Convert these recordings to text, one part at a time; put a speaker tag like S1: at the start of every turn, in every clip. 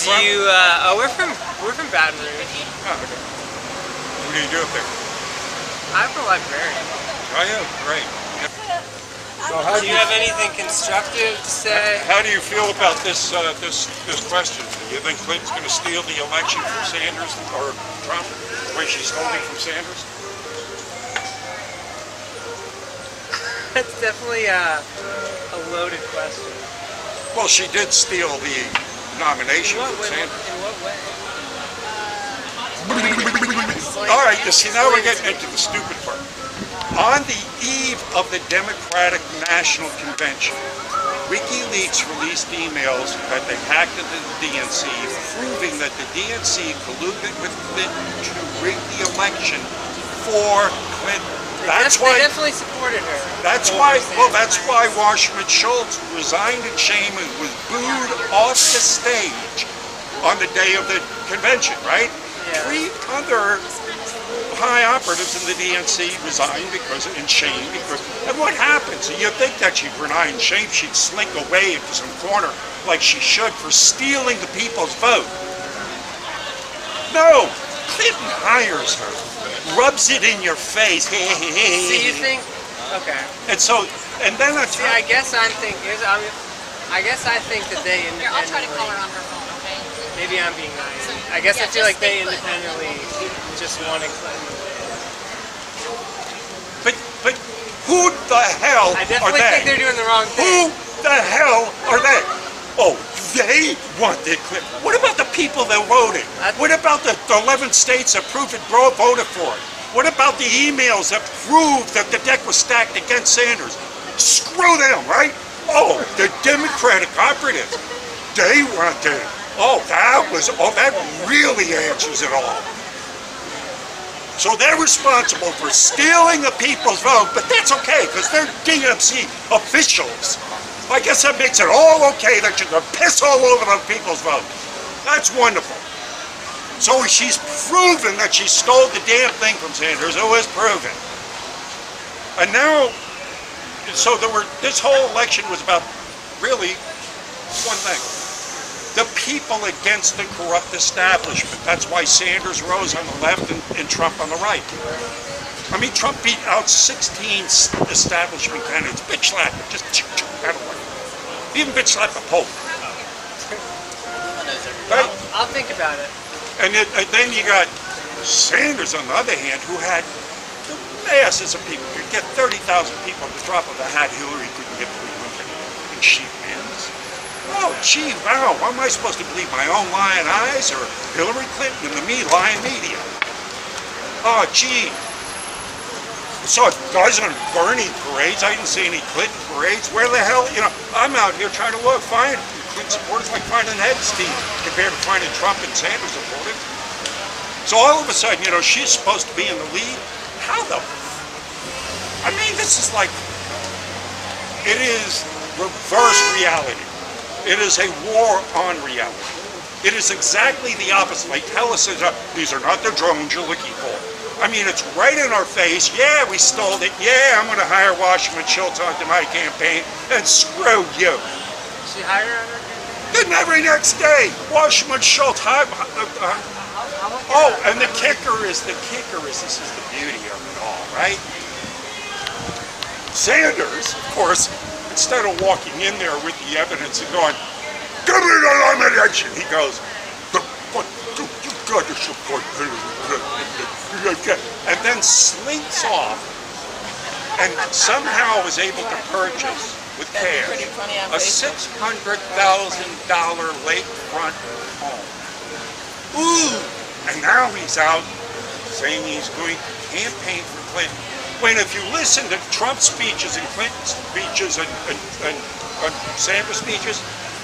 S1: guys
S2: Do
S1: from?
S2: you? Uh, oh, we're from we're from Baton Rouge.
S1: Oh, okay. What do you do up there?
S2: I'm a librarian.
S1: Oh yeah, great. So how
S2: Do you have anything constructive to say?
S1: How do you feel about this uh, this this question? Do you think Clinton's going to steal the election from Sanders or Trump, the way she's holding from Sanders?
S2: That's definitely a, a loaded question.
S1: Well, she did steal the nomination from? Sanders. All right, you see, now we're getting into the stupid part. On the eve of the Democratic National Convention, WikiLeaks released emails that they hacked into the DNC, proving that the DNC colluded with Clinton to rig the election for Clinton. That's
S2: They
S1: why.
S2: definitely supported her.
S1: That's why. Well, that's why Wasserman Schultz resigned in shame and was booed off the stage on the day of the convention. Right?
S2: Yeah.
S1: Three other high operatives in the DNC resigned because in shame. Because and what happens? You think that she'd resign in shame? She'd slink away into some corner like she should for stealing the people's vote. No, Clinton hires her, rubs it in your face.
S2: So you think? Okay.
S1: And so, and then on
S2: See, I guess I'm thinking. I'm, I guess I think that they
S3: Here, I'll try to call her
S2: independently.
S3: on her phone, okay?
S2: Maybe I'm being naive.
S3: So,
S2: I guess I
S3: yeah,
S2: feel
S3: just
S2: like they
S3: think Clinton.
S2: independently just wanted Clinton.
S1: but but who the hell
S2: I
S1: are
S2: definitely think
S1: they?
S2: they're doing the wrong thing.
S1: Who the hell are they? Oh, they wanted Clinton. What about the people that voted? What about the, the 11 states that proved it, voted for it? What about the emails that proved that the deck was stacked against Sanders? Screw them, right? Oh, the Democratic operatives. They wanted. Oh, that was. Oh, that really answers it all. So they're responsible for stealing the people's vote, but that's okay because they're DNC officials. I guess that makes it all okay that you can piss all over the people's vote. That's wonderful. So she's proven that she stole the damn thing from Sanders. It was proven. And now, so there were, this whole election was about really one thing. The people against the corrupt establishment. That's why Sanders rose on the left and, and Trump on the right. I mean, Trump beat out 16 establishment candidates. Bitch slap. Just out of. Even bitch slap the Pope. Right?
S2: I'll, I'll think about it.
S1: And, it, and then you got Sanders, on the other hand, who had the masses of people. You could get 30,000 people at the drop of a hat. Hillary couldn't get three women in sheep hands. Oh, gee, wow. Am I supposed to believe my own lying eyes or Hillary Clinton and the me lying media? Oh, gee. Saw a dozen Bernie parades. I didn't see any Clinton parades. Where the hell, you know, I'm out here trying to look, find Clinton supporters like finding Epstein compared to finding Trump and Sanders supporters. So all of a sudden, you know, she's supposed to be in the lead. How the? I mean, this is like, it is reverse reality. It is a war on reality. It is exactly the opposite. Like tell us, uh, these are not the drones you're looking for. I mean, it's right in our face. Yeah, we stole it. Yeah, I'm going to hire Wasserman Schultz onto my campaign, and screw you.
S2: She hired her
S1: Then every next day, Wasserman Schultz. Hi, uh, uh, oh, and the kicker is the kicker is this is the beauty of it all, right? Sanders, of course, instead of walking in there with the evidence and going, "Give me the nomination," he goes, "The but you, you got to support," and then slinks off, and somehow was able to purchase with cash
S3: pretty funny on
S1: a six hundred thousand dollar lakefront home. Ooh! And now he's out saying he's going to campaign for Clinton. When if you listen to Trump's speeches and Clinton's speeches and, and, and, and Sanders' speeches,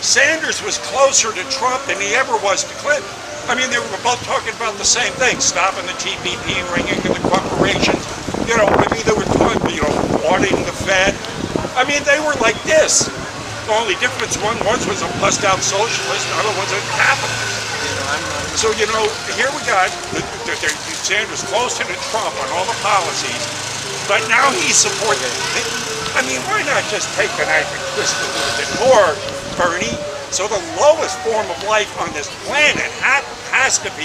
S1: Sanders was closer to Trump than he ever was to Clinton. I mean, they were both talking about the same thing, stopping the TPP, ringing in the corporations. You know, I mean, they were talking, you know, auditing the Fed. I mean, they were like this. The only difference, one was was a bust out socialist, the other one's a capitalist. So, you know, here we got the, the, the, Sanders close to Trump on all the policies, but now he's supporting. it. I mean, why not just take a knife and twist it a little bit more, Bernie? So the lowest form of life on this planet ha- has to be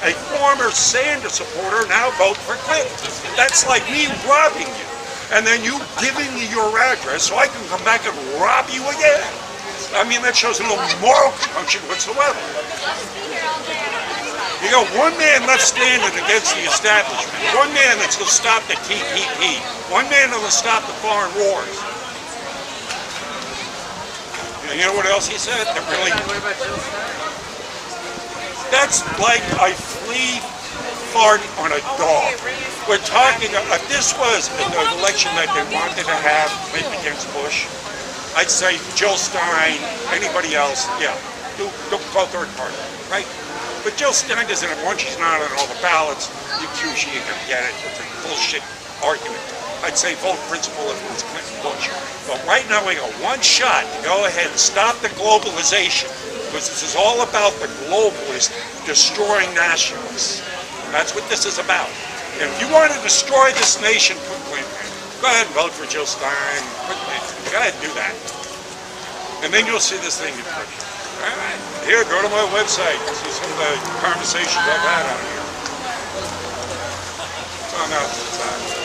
S1: a former Sanders supporter now vote for Clinton. That's like me robbing you, and then you giving me your address so I can come back and rob you again. I mean, that shows no moral compunction whatsoever. You got one man left standing against the establishment. One man that's going to stop the TPP. One man going to stop the foreign wars. And you know what else he said? That really, that's like a flea fart on a dog. We're talking, if this was an election that they wanted to have maybe against Bush, I'd say Jill Stein, anybody else, yeah, do, do go third party, right? But Jill Stein doesn't one, she's not on all the ballots, you too, she ain't gonna get it, it's a bullshit argument. I'd say vote principle if it was Clinton Bush. But right now we got one shot to go ahead and stop the globalization, because this is all about the globalists destroying nationalists. That's what this is about. If you want to destroy this nation, Clinton. Go ahead and vote for Jill Stein. Go ahead and do that. And then you'll see this thing. All right. Here, go to my website. See some of the conversations I've had on here. So now,